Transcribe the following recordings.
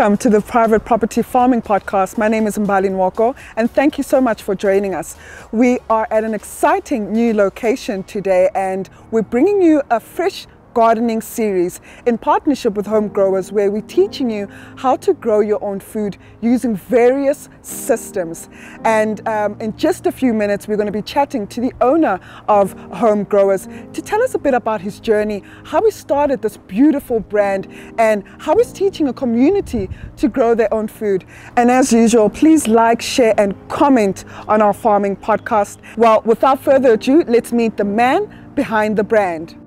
Welcome to the Private Property Farming Podcast. My name is Mbali Nwoko, and thank you so much for joining us. We are at an exciting new location today, and we're bringing you a fresh gardening series in partnership with home growers where we're teaching you how to grow your own food using various systems. And um, in just a few minutes we're going to be chatting to the owner of home growers to tell us a bit about his journey how he started this beautiful brand and how he's teaching a community to grow their own food. And as usual please like share and comment on our farming podcast. Well without further ado let's meet the man behind the brand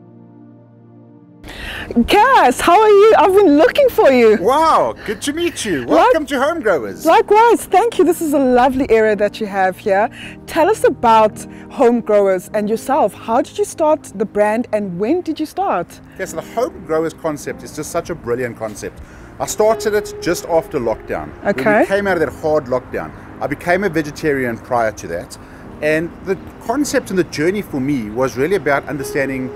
Cass, how are you? I've been looking for you. Wow, good to meet you. Welcome like, to Home Growers. Likewise, thank you. This is a lovely area that you have here. Tell us about Home Growers and yourself. How did you start the brand and when did you start? Yes, the Home Growers concept is just such a brilliant concept. I started it just after lockdown. Okay. When we came out of that hard lockdown. I became a vegetarian prior to that. And the concept and the journey for me was really about understanding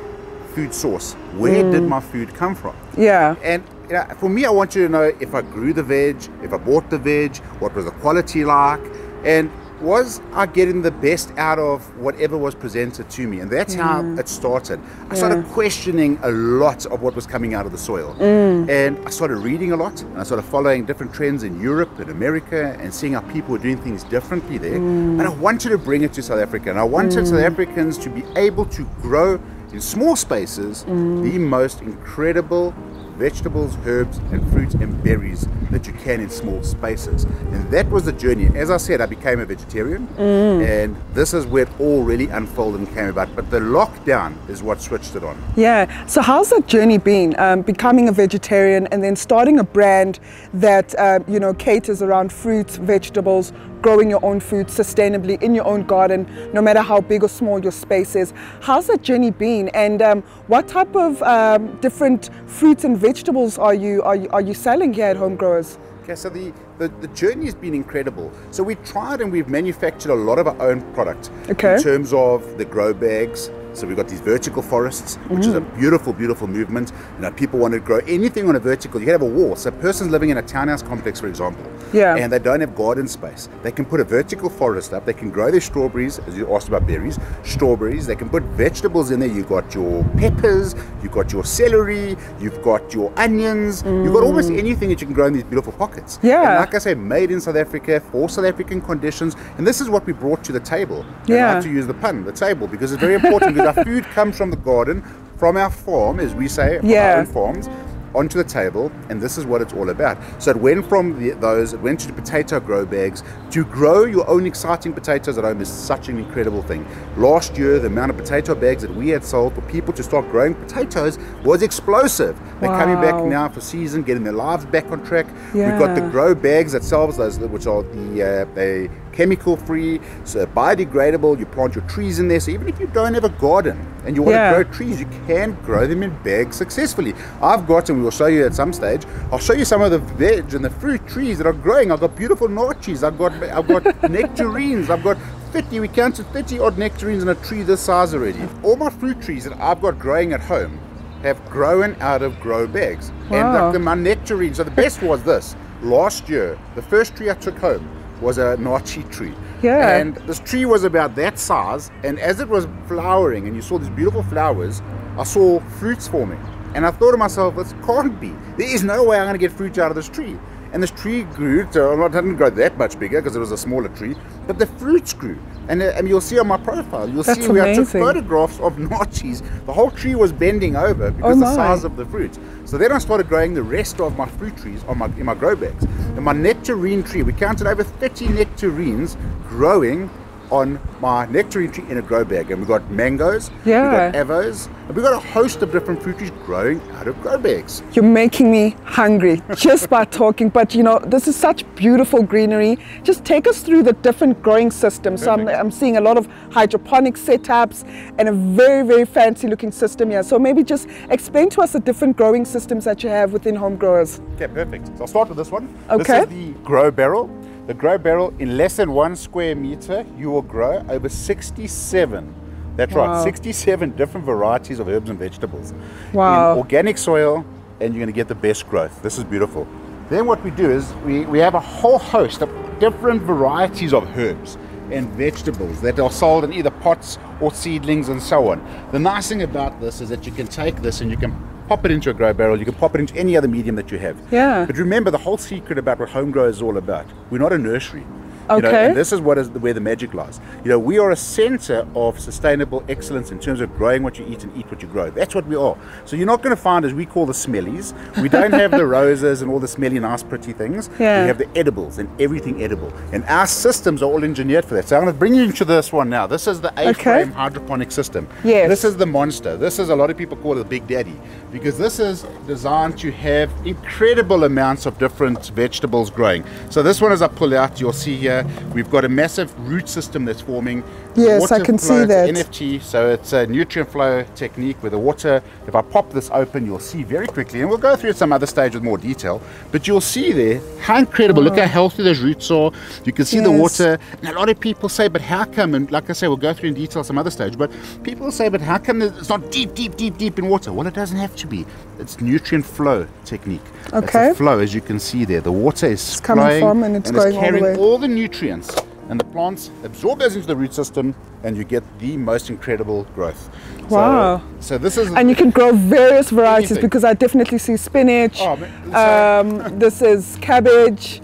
food source. Where mm. did my food come from? Yeah. And you know, for me, I want you to know if I grew the veg, if I bought the veg, what was the quality like, and was I getting the best out of whatever was presented to me? And that's mm. how it started. I started questioning a lot of what was coming out of the soil. Mm. And I started reading a lot, and I started following different trends in Europe and America and seeing how people were doing things differently there. Mm. And I wanted to bring it to South Africa. And I wanted mm. South Africans to be able to grow in small spaces mm. the most incredible vegetables, herbs, and fruits and berries that you can in small spaces. And that was the journey. As I said, I became a vegetarian, mm. and this is where it all really unfolded and came about. But the lockdown is what switched it on. Yeah. So, how's that journey been? Um, becoming a vegetarian and then starting a brand that uh, you know caters around fruits, vegetables, growing your own food sustainably in your own garden, no matter how big or small your space is. How's that journey been? And um, what type of um, different fruits and vegetables are you, are you, are you selling here at Home Growers? Okay, so the, the, the, journey has been incredible. So we've tried and we've manufactured a lot of our own product okay. in terms of the grow bags, so we've got these vertical forests, which mm. is a mm. beautiful, beautiful movement. You know, people want to grow anything on a vertical. You can have a wall. So a person's living in a townhouse complex, for example, yeah. and they don't have garden space. They can put a vertical forest up. They can grow their strawberries, as you asked about berries, strawberries. They can put vegetables in there. You've got your peppers, you've got your celery, you've got your onions, mm. you've got almost mm. anything that you can grow in these beautiful pockets. Yeah. And like I say, made in South Africa for South African conditions. And this is what we brought to the table. Yeah. I like to use the pun, the table, because it's very important because our food comes from the garden, from our farm, as we say, yeah. our own farms, onto the table, and this is what it's all about. So it went from the, those, it went to the potato grow bags. To grow your own exciting potatoes at home is such an incredible thing. Last year, the amount of potato bags that we had sold for people to start growing potatoes was explosive. They're wow. coming back now for season, getting their lives back on track. Yeah. We've got the grow bags themselves, those which are the uh, they chemical free, so uh, biodegradable. You plant your trees in there. So even if you don't have a garden and you want yeah. to grow trees, you can grow them in bags successfully. I've got, and we'll show you at some stage. I'll show you some of the veg and the fruit trees that are growing. I've got beautiful naartjies. I've got I've got nectarines. I've got 50. We counted 30 odd nectarines in a tree this size already. All my fruit trees that I've got growing at home have grown out of grow bags. Uh, wow. And like the, my nectarines. So the best was this. Last year, the first tree I took home was a naartjie tree. Yeah. And this tree was about that size, and as it was flowering, and you saw these beautiful flowers, I saw fruits forming. And I thought to myself, this can't be. There is no way I'm going to get fruit out of this tree. And this tree grew, to, it didn't grow that much bigger because it was a smaller tree, but the fruits grew. And, uh, and you'll see on my profile, you'll That's see where amazing. I took photographs of naartjies. The whole tree was bending over because oh the size of the fruit. So then I started growing the rest of my fruit trees on my, in my grow bags. And my nectarine tree, we counted over 30 nectarines growing on my nectarine tree in a grow bag. And we've got mangoes, yeah. we've got avos, and we've got a host of different fruit trees growing out of grow bags. You're making me hungry just by talking, but you know, this is such beautiful greenery. Just take us through the different growing systems. So I'm, I'm, seeing a lot of hydroponic setups and a very, very fancy looking system here. So maybe just explain to us the different growing systems that you have within home growers. Okay, perfect. So I'll start with this one. Okay. This is the grow barrel. The grow barrel, in less than one square meter, you will grow over 67. That's wow. right, 67 different varieties of herbs and vegetables. Wow. In organic soil, and you're going to get the best growth. This is beautiful. Then what we do is we, we have a whole host of different varieties of herbs and vegetables that are sold in either pots or seedlings and so on. The nice thing about this is that you can take this and you can pop it into a grow barrel, you can pop it into any other medium that you have. Yeah. But remember the whole secret about what home grow is all about. We're not a nursery. You know, Okay. and this is what is where the magic lies. You know, we are a center of sustainable excellence in terms of growing what you eat and eat what you grow. That's what we are. So you're not going to find, as we call the smellies, we don't have the roses and all the smelly, nice, pretty things. Yeah. We have the edibles and everything edible. And our systems are all engineered for that. So I'm going to bring you into this one now. This is the A-frame hydroponic system. Yes. This is the monster. This is a lot of people call it the Big Daddy because this is designed to have incredible amounts of different vegetables growing. So this one, as I pull out, you'll see here we've got a massive root system that's forming. Yes, I can see that. NFT, so it's a nutrient flow technique with the water. If I pop this open, you'll see very quickly, and we'll go through some other stage with more detail. But you'll see there how incredible. Look how healthy those roots are. You can see the water. And a lot of people say, but how come? And like I say, we'll go through in detail some other stage. But people say, but how come it's not deep, deep, deep, deep in water? Well, it doesn't have to be. It's nutrient flow technique. It's Okay. a flow, as you can see there. The water is coming flowing from and it's going all the carrying way. all the nutrients. And the plants absorb those into the root system, and you get the most incredible growth. Wow. So, this is And you can grow various varieties Anything. because I definitely see spinach. Oh, so- um, this is cabbage.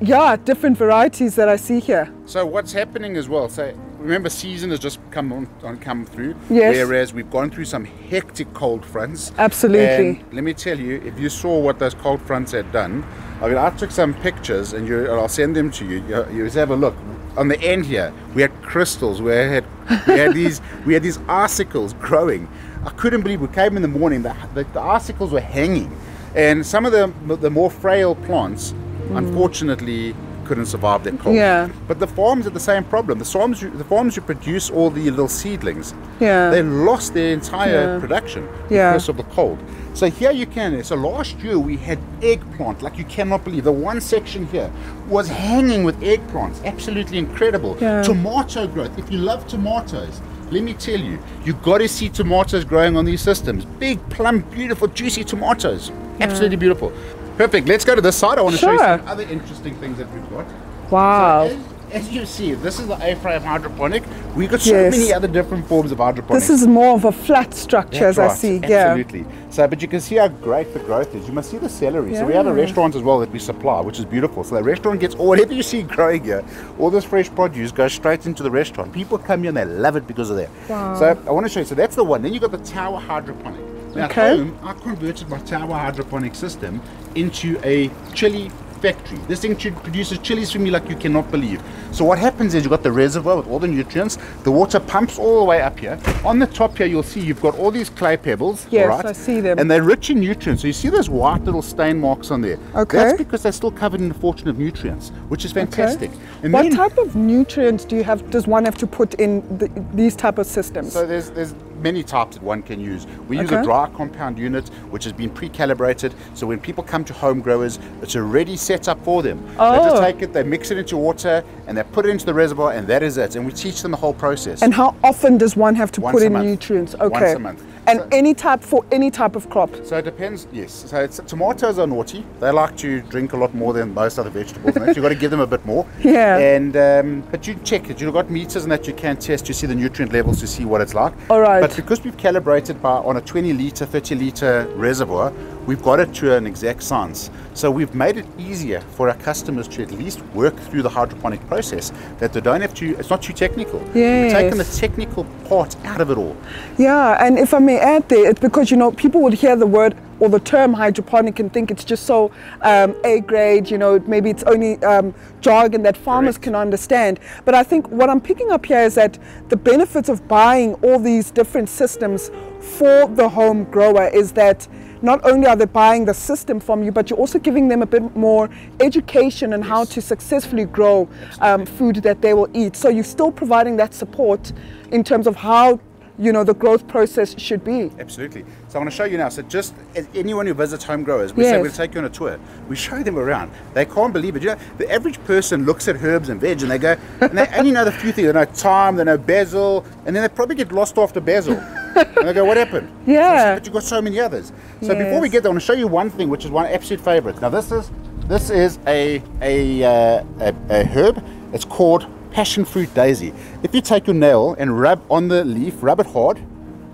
Yeah, different varieties that I see here. So what's happening as well? So remember, season has just come on, on come through. Yes. Whereas we've gone through some hectic cold fronts. Absolutely. And let me tell you, if you saw what those cold fronts had done, I mean, I took some pictures, and, you, and I'll send them to you. You, you just have a look. On the end here, we had crystals. We had we had these we had these icicles growing. I couldn't believe we came in the morning. The, the, the icicles were hanging, and some of the the more frail plants, hmm. unfortunately, couldn't survive that cold. Yeah. But the farms had the same problem. The farms, the farms who produce all the little seedlings, Yeah. they lost their entire Yeah. production Yeah. because of the cold. So here you can. So last year we had eggplant, like you cannot believe. The one section here was hanging with eggplants, absolutely incredible. Yeah. Tomato growth. If you love tomatoes. Let me tell you, you got to see tomatoes growing on these systems. Big, plump, beautiful, juicy tomatoes. Absolutely beautiful. Perfect. Let's go to this side. I want to show you some other interesting things that we've got. Wow. So as, as you see, this is the A-frame hydroponic. We've got so Yes. many other different forms of hydroponics. This is more of a flat structure That's as I right, see. Yeah. Absolutely. So, but you can see how great the growth is. You must see the celery. So we have a Yeah. restaurant as well that we supply, which is beautiful. So the restaurant gets all whatever you see growing here, all this fresh produce goes straight into the restaurant. People come here and they love it because of that. Wow. So I want to show you. So that's the one. Then you've got the tower hydroponic. Now Okay. at home, I converted my tower hydroponic system into a chili factory. This thing produces chilies for me like you cannot believe. So what happens is you've got the reservoir with all the nutrients. The water pumps all the way up here. On the top here, you'll see you've got all these clay pebbles. Yes, right? I see them. And they're rich in nutrients. So you see those white little stain marks on there. Okay. That's because they're still covered in a fortune of nutrients, which is fantastic. And what then- type of nutrients do you have? Does one have to put in the, these type of systems? So there's there's many types that one can use. We use a dry compound unit which has been pre-calibrated. So when people come to home growers, it's already set up for them. They just Oh. take it, they mix it into water, and they put it into the reservoir, and that is it. And we teach them the whole process. and how often does one have to Once put in month. nutrients? Once Okay. a month. And So- any type for any type of crop. So it depends. Yes. So it's, tomatoes are naughty. They like to drink a lot more than most other vegetables. and that. You've got to give them a bit more. Yeah. And um, but you check it. You've got meters and that you can test. You see the nutrient levels to see what it's like. All right. But because we've calibrated by on a 20 liter, 30 liter reservoir, we've got it to an exact science. So we've made it easier for our customers to at least work through the hydroponic process. That they don't have to. It's not too technical. We've taken the technical part out of it all. Yeah, and if I may add there, it's because you know people would hear the word or the term hydroponic and think it's just so um, A grade. You know, maybe it's only um, jargon that farmers Correct. can understand. But I think what I'm picking up here is that the benefits of buying all these different systems for the home grower is that not only are they buying the system from you, but you're also giving them a bit more education on how to successfully grow um, food that they will eat. So you're still providing that support in terms of how you know the growth process should be. Absolutely. So I want to show you now. So just as anyone who visits home growers, we say we'll take you on a tour. We show them around. They can't believe it. You know, the average person looks at herbs and veg and they go, and they only know the few things. They know thyme, they know basil, and then they probably get lost after basil. And they go, what happened? Yeah. But you've got so many others. So before we get there, I want to show you one thing, which is one absolute favorite. Now this is this is a a, uh, a a herb. It's called passion fruit daisy. If you take your nail and rub on the leaf, rub it hard,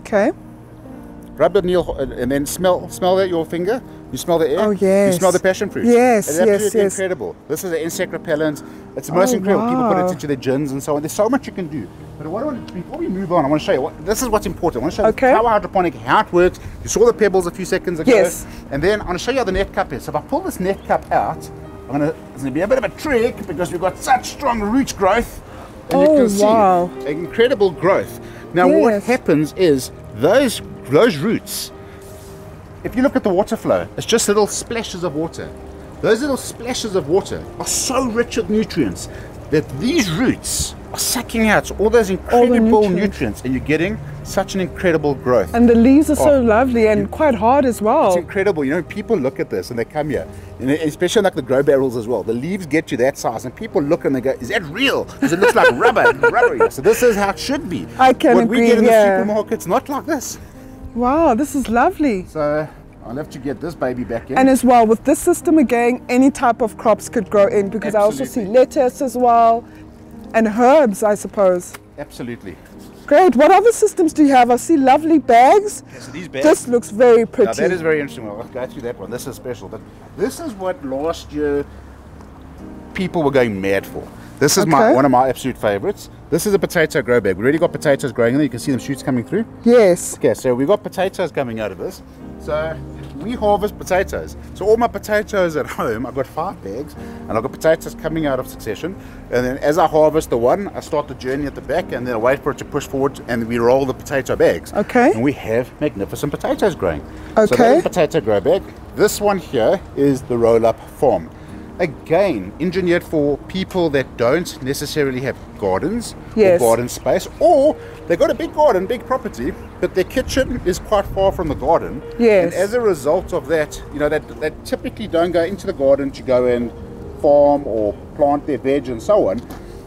Okay. Rub the nail, and then smell smell that your finger. You smell the air. Oh, yes. You smell the passion fruit. Yes, it's yes, absolutely yes. incredible. This is an insect repellent. It's the most Oh, incredible. People put it into their gins and so on. There's so much you can do. But what I want, before we move on, I want to show you. What, this is what's important. I want to show Okay. you tower hydroponic, how it works. You saw the pebbles a few seconds ago. Yes. And then I'm going to show you how the net cup is. So if I pull this net cup out, I'm going to. It's going to be a bit of a trick because we've got such strong root growth. And you Oh, can see wow. incredible growth. Now what happens is those those roots if you look at the water flow, it's just little splashes of water. Those little splashes of water are so rich with nutrients that these roots are sucking out all those incredible nutrients. nutrients. and you're getting such an incredible growth. And the leaves are so Oh. lovely and quite hard as well. it's incredible. You know, people look at this and they come here, and especially like the grow barrels as well. The leaves get you that size, and people look and they go, "Is that real? Because it looks like rubber, rubbery." So this is how it should be. I can what we get in yeah. the supermarket's not like this. Wow, this is lovely. So I'll have to get this baby back in. And as well, with this system again, any type of crops could grow in because I also see lettuce as well and herbs, I suppose. Absolutely. Great. What other systems do you have? I see lovely bags. so these bags- This looks very pretty. Now that is very interesting. Well, I'll go through that one. This is special. But this is what last year people were going mad for. This is my one of my absolute favorites. This is a potato grow bag. We've already got potatoes growing in there. You can see them shoots coming through. yes. Okay, so we've got potatoes coming out of this. So we harvest potatoes. So all my potatoes at home, I've got five bags, and I've got potatoes coming out of succession. And then as I harvest the one, I start the journey at the back, and then I wait for it to push forward, and we roll the potato bags. Okay. And we have magnificent potatoes growing. So Okay. that is potato grow bag. This one here is the roll-up farm. Again, engineered for people that don't necessarily have gardens Yes. or garden space, or they've got a big garden, big property, but their kitchen is quite far from the garden. Yes. And as a result of that, you know, that that typically don't go into the garden to go and farm or plant their veg and so on.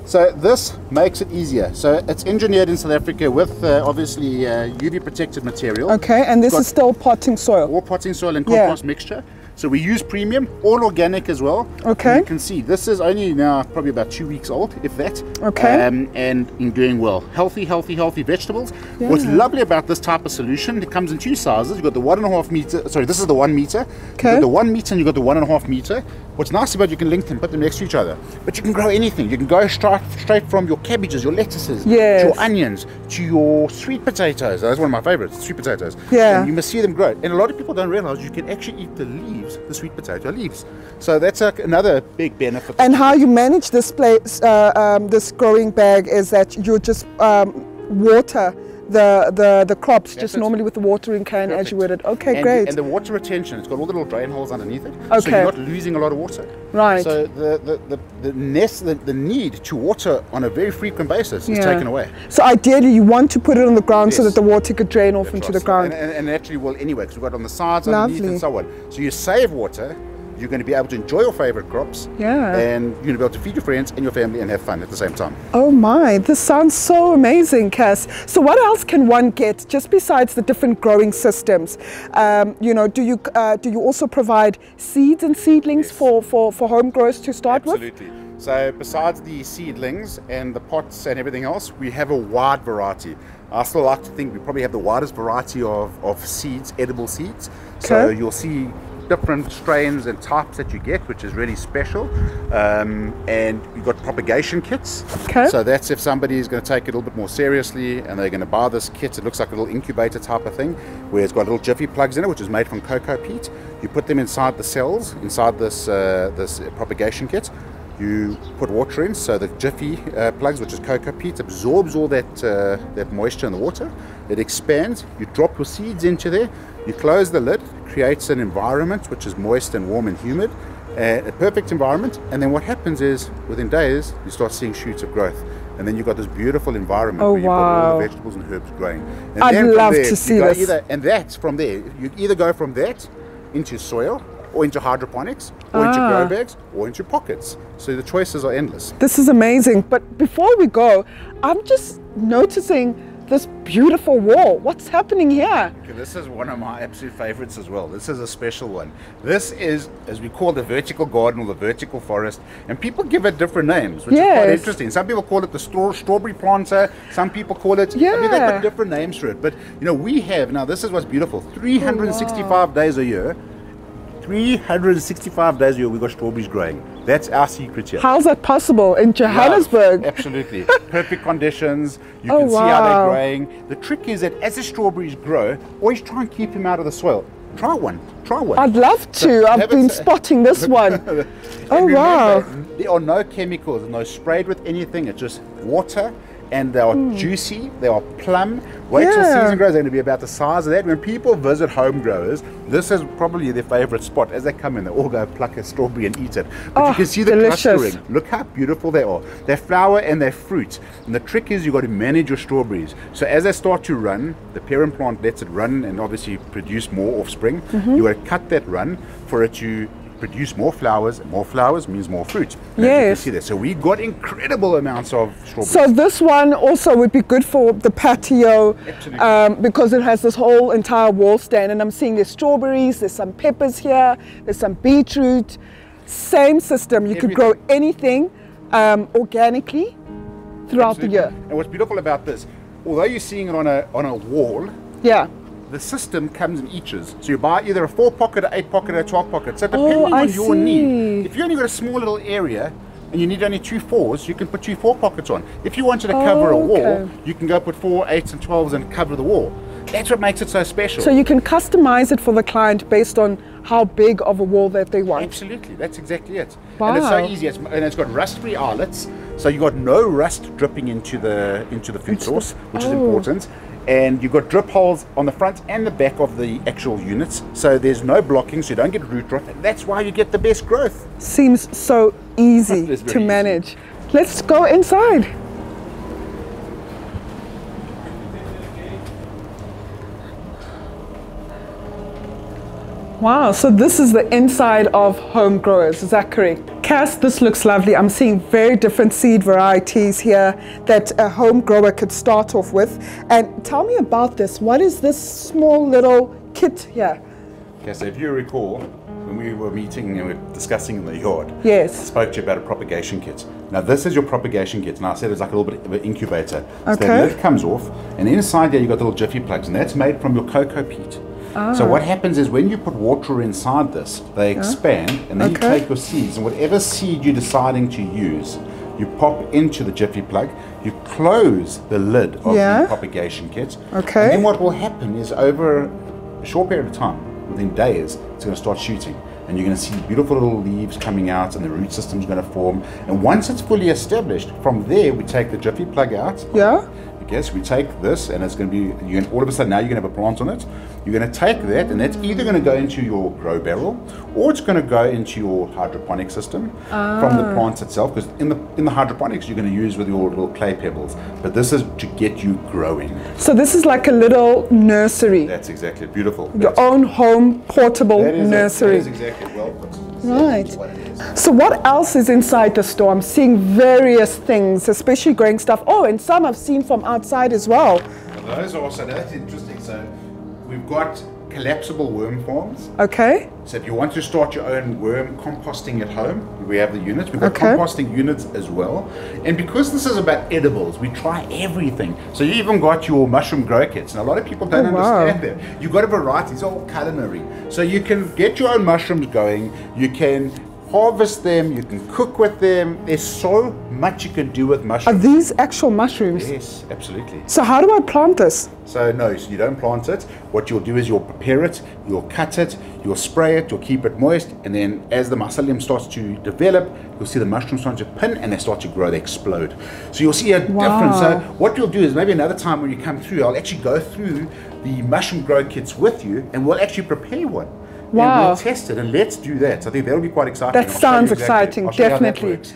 So this makes it easier. So it's engineered in South Africa with uh, obviously uh, UV protected material. Okay, and this Got- is still potting soil. all potting soil and Yeah. compost mixture. So we use premium, all organic as well. Okay. You can see this is only now probably about two weeks old, if that. Okay. Um, and in doing well. Healthy, healthy, healthy vegetables. What's lovely about this type of solution, it comes in two sizes. You've got the one and a half meter, sorry, this is the one meter. You've Okay. got the one meter and you've got the one and a half meter. What's nice about it, you can link them, put them next to each other. But you can grow anything. You can go straight, straight from your cabbages, your lettuces, Yes. to your onions, to your sweet potatoes. That's one of my favorites, sweet potatoes. Yeah. And you must see them grow. And a lot of people don't realize you can actually eat the leaves, the sweet potato leaves. So that's a, another big benefit. And how you manage this place, uh, um, this growing bag, is that you just um, water the, the, the crops That's just normally with the watering can as you would it. Okay, and, great. And the water retention, it's got all the little drain holes underneath it. So you're not losing a lot of water. Right. So the, the, the, the, nest, the, the need to water on a very frequent basis is taken away. So ideally, you want to put it on the ground so that the water could drain off into the ground. And, and, and actually will anyway, because we've got it on the sides, underneath, and so on. So you save water. You're going to be able to enjoy your favorite crops. Yeah. And you're going to be able to feed your friends and your family and have fun at the same time. Oh my, this sounds so amazing, Cass. So, what else can one get just besides the different growing systems? Um, you know, do you uh, do you also provide seeds and seedlings for, for, for home growth to start with? Absolutely. So besides the seedlings and the pots and everything else, we have a wide variety. I still like to think we probably have the widest variety of, of seeds, edible seeds. So you'll see different strains and types that you get, which is really special. Um, and you've got propagation kits. Okay. So that's if somebody is going to take it a little bit more seriously and they're going to buy this kit. It looks like a little incubator type of thing where it's got little jiffy plugs in it, which is made from cocoa peat. You put them inside the cells, inside this, uh, this propagation kit. You put water in, so the Jiffy uh, plugs, which is cocoa peat, absorbs all that uh, that moisture in the water. It expands. You drop your seeds into there. You close the lid. Creates an environment which is moist and warm and humid, uh, a perfect environment. And then what happens is, within days, you start seeing shoots of growth. And then you've got this beautiful environment Oh, where you've got all the vegetables and herbs growing. And I'd love there, to see this. Either, and that's from there. You either go from that into soil or into hydroponics or into Ah. grow bags or into pockets. So the choices are endless. This is amazing. But before we go, I'm just noticing this beautiful wall. What's happening here? Okay, this is one of my absolute favorites as well. This is a special one. This is, as we call the vertical garden or the vertical forest, and people give it different names, which is quite interesting. Some people call it the straw, strawberry planter. Some people call it. Yeah. I mean, they put different names for it. But you know, we have now. This is what's beautiful. 365 days a year. 365 days a year, we've got strawberries growing. That's our secret here. How's that possible in Johannesburg? Absolutely. Perfect conditions. You Oh, can see how they're growing. The trick is that as the strawberries grow, always try and keep them out of the soil. Try one. Try one. I'd love to. I've been spotting this one. Oh, wow. There are no chemicals, no sprayed with anything. It's just water, and they are juicy. They are plum. Wait till Hmm. Season grows, they're going to be about the size of that. When people visit home growers, this is probably their favorite spot. As they come in, they all go pluck a strawberry and eat it. But Oh, you can see the delicious. clustering. Look how beautiful they are. They flower and they fruit. And the trick is you've got to manage your strawberries. So as they start to run, the parent plant lets it run and obviously produce more offspring. Mm-hmm. You've got to cut that run for it to produce more flowers. More flowers means more fruit. And as you can Yes. see there. So we got incredible amounts of strawberries. So this one also would be good for the patio um, because it has this whole entire wall stand and I'm seeing there's strawberries, there's some peppers here, there's some beetroot. Same system. You could grow anything um, organically throughout the year. And what's beautiful about this, although you're seeing it on a on a wall, Yeah. The system comes in eaches. So you buy either a four pocket, a eight pocket, or a twelve pocket. So oh, depending Oh, on your see. need, if you only got a small little area and you need only two fours, you can put two four pockets on. If you wanted to oh, cover a Oh, wall, okay. you can go put four eights and twelves and cover the wall. That's what makes it so special. So you can customize it for the client based on how big of a wall that they want. Absolutely, that's exactly it. And it's so easy. It's, and it's got rust-free eyelets, so you got no rust dripping into the into the food source, which is oh. important. And you've got drip holes on the front and the back of the actual units, so there's no blocking, so you don't get root rot. And that's why you get the best growth. Seems so easy to easy. manage. Let's go inside. Wow, so this is the inside of home growers, is that correct? Cass, this looks lovely. I'm seeing very different seed varieties here that a home grower could start off with. And tell me about this. What is this small little kit here? Okay, so if you recall, when we were meeting and we were discussing in the yard, yes. I spoke to you about a propagation kit. Now this is your propagation kit, and I said it's like a little bit of an incubator. So Okay. the lid comes off, and inside there you've got little jiffy plugs, and that's made from your cocoa peat. So what ah. happens is when you put water inside this, they ah. expand, and then Okay. you take your seeds, and whatever seed you're deciding to use, you pop into the jiffy plug, you close the lid of Yeah. the propagation kit, Okay. and then what will happen is over a short period of time, within days, it's going to start shooting. And you're going to see beautiful little leaves coming out, and the root system's going to form. And once it's fully established, from there we take the jiffy plug out. Yeah. Yes, we take this, and it's going to be. You can, all of a sudden now you're going to have a plant on it. You're going to take that, and that's either going to go into your grow barrel, or it's going to go into your hydroponic system from the ah. plants itself. Because in the in the hydroponics you're going to use with your little clay pebbles, but this is to get you growing. So this is like a little nursery, That's exactly beautiful. your That's- own home portable That is it. nursery. That is exactly well put. Right. Exactly what it is. So what else is inside the store? I'm seeing various things, especially growing stuff. Oh, and some I've seen from outside as well. Well, those are also that's interesting. So we've got collapsible worm farms. Okay. So if you want to start your own worm composting at home, we have the units. We've got Okay. composting units as well. And because this is about edibles, we try everything. So you even got your mushroom grow kits. And a lot of people don't Oh, wow. understand that. You've got a variety, it's all culinary. So you can get your own mushrooms going, you can harvest them, you can cook with them. There's so much you can do with mushrooms. Are these actual mushrooms? Yes, absolutely. So how do I plant this? So no, so you don't plant it. What you'll do is you'll prepare it, you'll cut it, you'll spray it, you'll keep it moist, and then as the mycelium starts to develop, you'll see the mushrooms start to pin and they start to grow, they explode. So you'll see a difference. So what you'll do is maybe another time when you come through, I'll actually go through the mushroom grow kits with you and we'll actually prepare one. And Wow. we'll test it and let's do that. So I think that'll be quite exciting. That I'll sounds exactly- exciting, I'll show you how that definitely.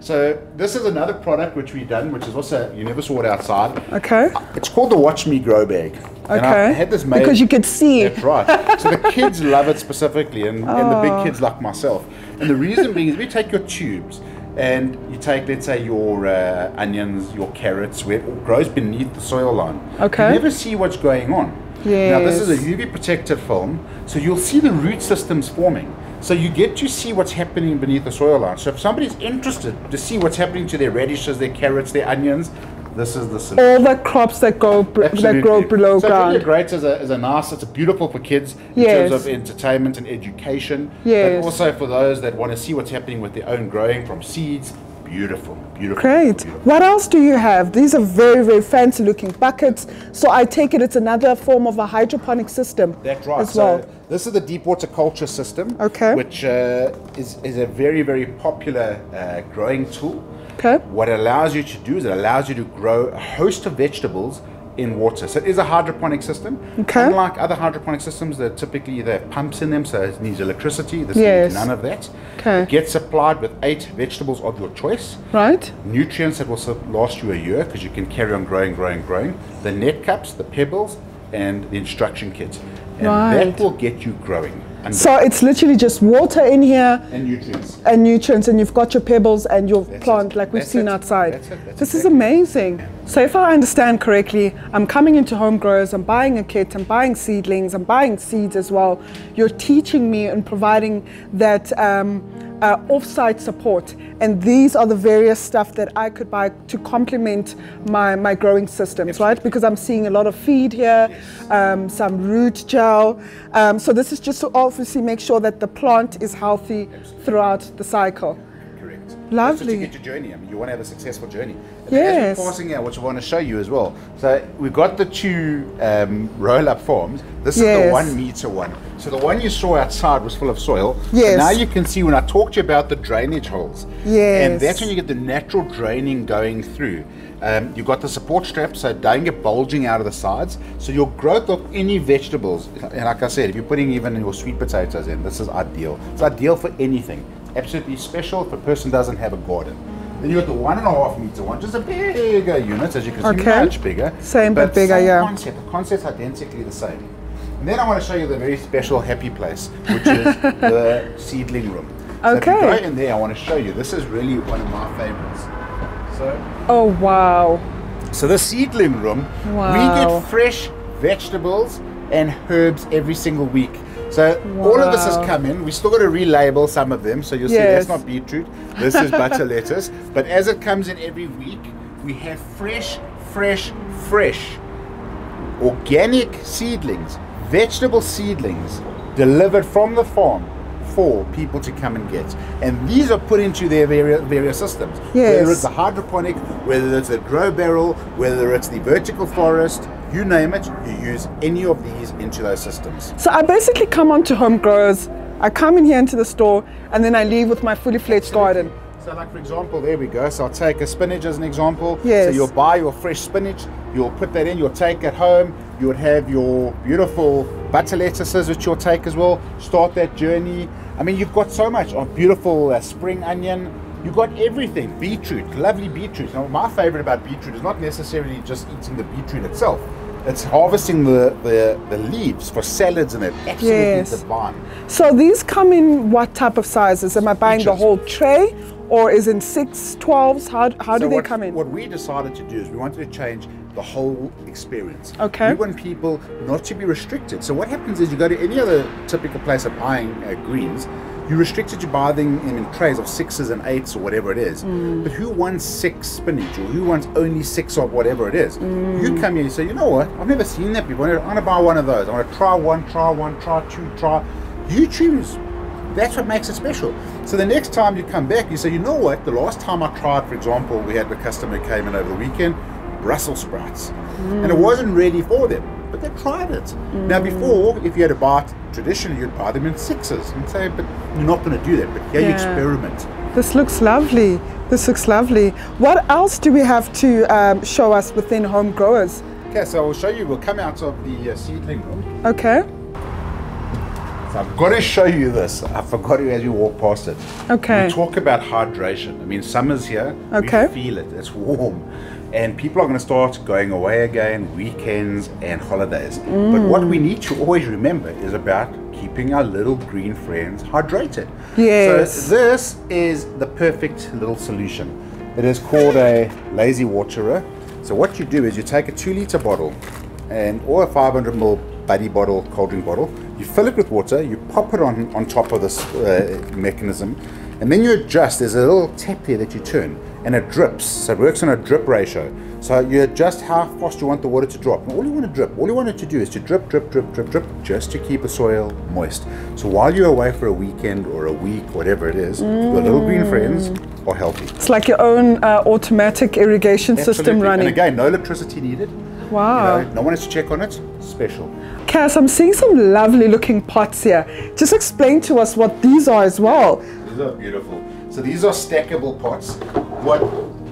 So this is another product which we've done, which is also you never saw it outside. Okay. It's called the Watch Me Grow Bag. And I Okay. had this made. Because you could see. That's right. So the kids love it specifically, and, and the Oh. big kids like myself. And the reason being is we take your tubes, and you take, let's say, your uh, onions, your carrots, where it grows beneath the soil line. Okay. You never see what's going on. Now, this is a UV protected film, so you'll see the root systems forming. So you get to see what's happening beneath the soil line. So if somebody's interested to see what's happening to their radishes, their carrots, their onions, this is the solution. All the crops that go that grow below so ground. great as a, as a nice, it's a beautiful for kids in Yes. terms of entertainment and education. Yes. But also for those that want to see what's happening with their own growing from seeds. Beautiful, beautiful. Great. beautiful. What else do you have? These are very, very fancy looking buckets. So I take it it's another form of a hydroponic system That's right. as so this is the deep water culture system, Okay. which uh, is, is a very, very popular uh, growing tool. Okay. What it allows you to do is it allows you to grow a host of vegetables in water. So it is a hydroponic system. Okay. Unlike other hydroponic systems that typically they have pumps in them, so it needs electricity. This Yes. needs none of that. Okay. It gets supplied with eight vegetables of your choice. Right? Nutrients that will last you a year because you can carry on growing, growing, growing. The net cups, the pebbles, and the instruction kit. And Right. that will get you growing. And, So it's literally just water in here and nutrients. and nutrients, and you've got your pebbles and your That's plant it. like we've That's seen it. outside. That's it. This is amazing. So if I understand correctly, I'm coming into home growers, I'm buying a kit, I'm buying seedlings, I'm buying seeds as well. You're teaching me and providing that um, uh, off-site support, and these are the various stuff that I could buy to complement my, my growing systems, right? Because I'm seeing a lot of feed here, um, some root gel. Um, so this is just to obviously make sure that the plant is healthy throughout the cycle. Correct. Lovely. That's to get your journey. I mean, you want to have a successful journey. Yes. As we're passing out, which I want to show you as well. So we've got the two um, roll-up farms. This is the one meter one. So the one you saw outside was full of soil. Yes. Now you can see when I talked to you about the drainage holes. Yes. And that's when you get the natural draining going through. Um, you've got the support straps, so don't get bulging out of the sides. So your growth of any vegetables, and like I said, if you're putting even your sweet potatoes in, this is ideal. It's ideal for anything. Absolutely special if a person doesn't have a garden. Then you got the one and a half meter one, just a bigger unit, as you can see, Okay. much bigger. Same, but bigger, same yeah. Concept. The concept's identically the same. And then I want to show you the very special happy place, which is the seedling room. So if you go in there, I want to show you. This is really one of my favorites. So, Oh wow. so the seedling room, wow. we get fresh vegetables and herbs every single week. So all of this has come in. We still got to relabel some of them. So you'll see Yes. that's not beetroot. This is butter lettuce. But as it comes in every week, we have fresh, fresh, fresh organic seedlings, vegetable seedlings delivered from the farm for people to come and get. And these are put into their various, various systems. Whether it's the hydroponic, whether it's the grow barrel, whether it's the vertical forest, you name it, you use any of these into those systems. So I basically come onto home growers. I come in here into the store, and then I leave with my fully fledged garden. So, like for example, there we go. So I'll take a spinach as an example. Yes. So you'll buy your fresh spinach, you'll put that in, you'll take it home, you would have your beautiful butter lettuces, which you'll take as well. Start that journey. I mean, you've got so much. A beautiful uh, spring onion. You've got everything. Beetroot, lovely beetroot. Now, my favorite about beetroot is not necessarily just eating the beetroot itself. It's harvesting the, the, the leaves for salads and it. Absolutely Yes. divine. So these come in what type of sizes? Am I buying the whole tray, or is it six, 12s? How, how do they what, come in? What we decided to do is we wanted to change the whole experience. Okay. We want people not to be restricted. So what happens is you go to any other typical place of buying uh, greens, you're restricted to buy them in, trays of sixes and eights or whatever it is. Mm. But who wants six spinach or who wants only six of whatever it is? Mm. You come here and say, you know what? I've never seen that before. I want to buy one of those. I want to try one, try one, try two, try. You choose. That's what makes it special. So the next time you come back, you say, you know what? The last time I tried, for example, we had a customer who came in over the weekend, Brussels sprouts, and it wasn't ready for them, but they tried it. Now, before, if you had to buy traditionally, you'd buy them in sixes and say, but you're not going to do that. But here you experiment. This looks lovely. This looks lovely. What else do we have to um, show us within home growers? Okay, so I'll show you. We'll come out of the uh, seedling room. Okay. So I've got to show you this. I forgot to as you walk past it. Okay. We talk about hydration. I mean, summer's here. Okay. We feel it. It's warm. and people are going to start going away again, weekends and holidays. But what we need to always remember is about keeping our little green friends hydrated. Yes. So this is the perfect little solution. It is called a lazy waterer. So what you do is you take a two liter bottle and or a 500 ml buddy bottle, cold drink bottle. You fill it with water. You pop it on on top of this uh, mechanism, and then you adjust. There's a little tap there that you turn, and it drips. So it works on a drip ratio. So you adjust how fast you want the water to drop. And all you want to drip, all you want it to do is to drip, drip, drip, drip, drip, just to keep the soil moist. So while you're away for a weekend or a week, whatever it is, your little green friends are healthy. It's like your own uh, automatic irrigation system running. And again, no electricity needed. Wow. You know, no one has to check on it. Special. Cass, I'm seeing some lovely looking pots here. Just explain to us what these are as well. These are beautiful. So these are stackable pots. What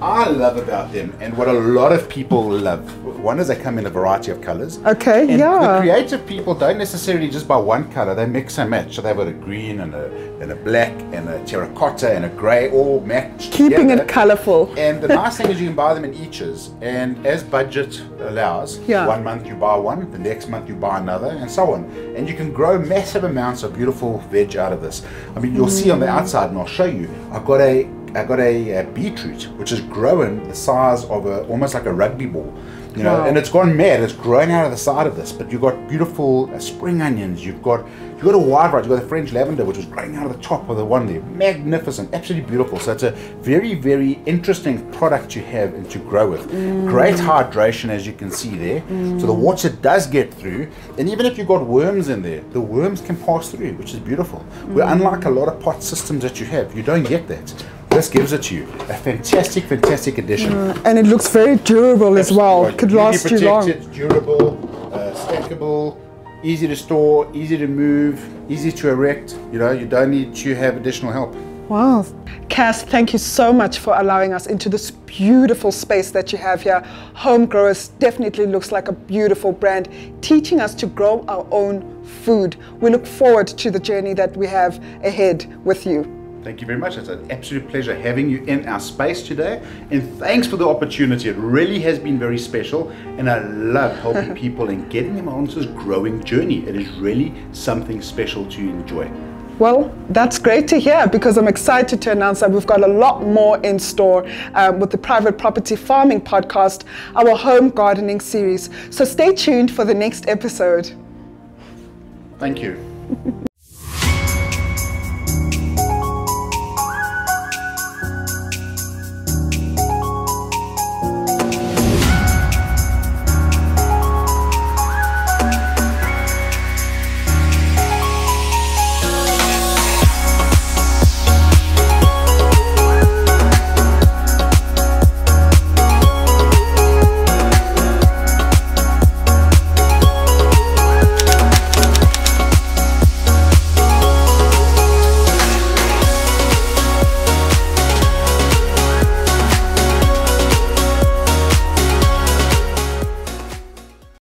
I love about them and what a lot of people love, one is they come in a variety of colors. Okay, And yeah. The creative people don't necessarily just buy one color, they mix and match. So they've got a green and a, and a black and a terracotta and a gray all matched. Keeping together. it colorful. And the nice thing is you can buy them in eaches, and as budget allows, Yeah. one month you buy one, the next month you buy another, and so on. And you can grow massive amounts of beautiful veg out of this. I mean, you'll see on the outside, and I'll show you. I've got a I got a, uh beetroot which is growing the size of a almost like a rugby ball, you know, Wow. and it's gone mad. It's growing out of the side of this. But you've got beautiful uh, spring onions. You've got you've got a wide variety. You've got the French lavender which is growing out of the top of the one there. Magnificent, absolutely beautiful. So it's a very very interesting product to have and to grow with. Mm. Great hydration as you can see there. So the mm. water does get through, and even if you've got worms in there, the worms can pass through, which is beautiful. Where mm. unlike a lot of pot systems that you have, you don't get that. This gives it to you. A fantastic, fantastic addition. And it looks very durable as well. Right, Could last you long. protected, durable, uh, stackable, easy to store, easy to move, easy to erect. You know, you don't need to have additional help. Wow. Cass, thank you so much for allowing us into this beautiful space that you have here. Home Growers definitely looks like a beautiful brand, teaching us to grow our own food. We look forward to the journey that we have ahead with you. Thank you very much. It's an absolute pleasure having you in our space today. And thanks for the opportunity. It really has been very special. And I love helping people and getting them on this growing journey. It is really something special to enjoy. Well, that's great to hear because I'm excited to announce that we've got a lot more in store um, with the Private Property Farming Podcast, our home gardening series. So stay tuned for the next episode. Thank you.